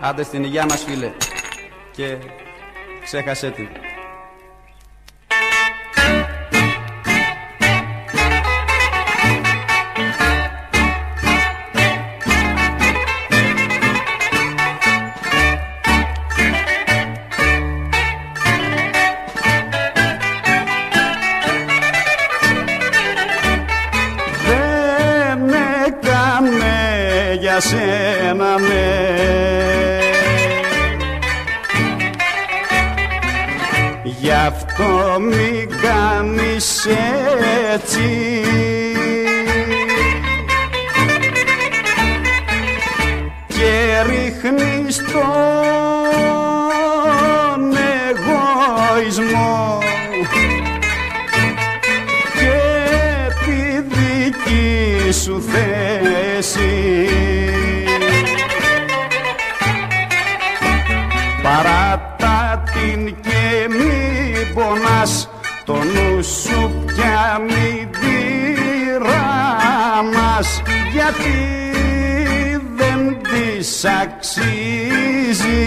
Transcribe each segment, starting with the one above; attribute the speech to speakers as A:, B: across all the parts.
A: Άντε στην υγεία μας φίλε. Και ξέχασέ την.
B: Για σένα ναι. Γι' αυτό μη κάνεις έτσι. Και ρίχνεις τον εγωισμό. Και τη δική σου θέση. Παράτα την και μη πονάς το νου σου πια μη τυραννάς γιατί δεν της αξίζει;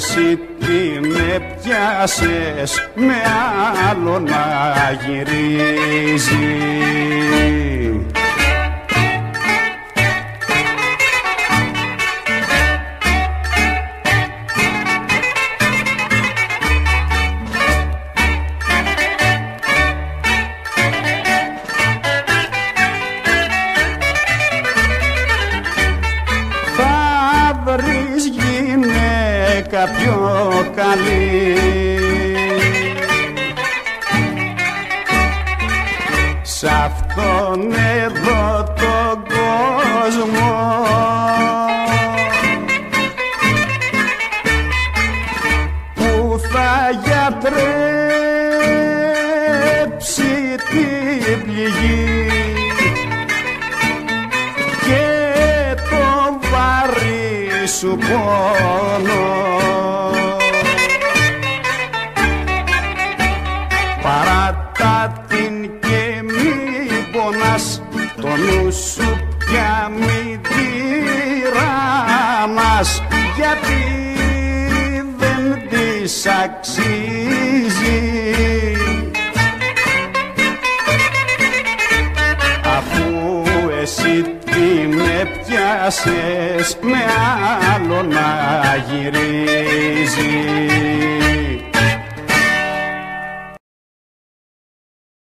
B: Εσύ τι με πιάσες με άλλο να γυρίζεις γυναίκα πιο καλή Σ' αυτόν εδώ τον κόσμο. Που θα γιατρέψει την πληγή και το βαρύ σου πόνο πονάς το νου σου πια μη τυραννάς γιατί δεν της αξίζει. Αφού εσύ τι με πιάσες με άλλο να γυρίζεις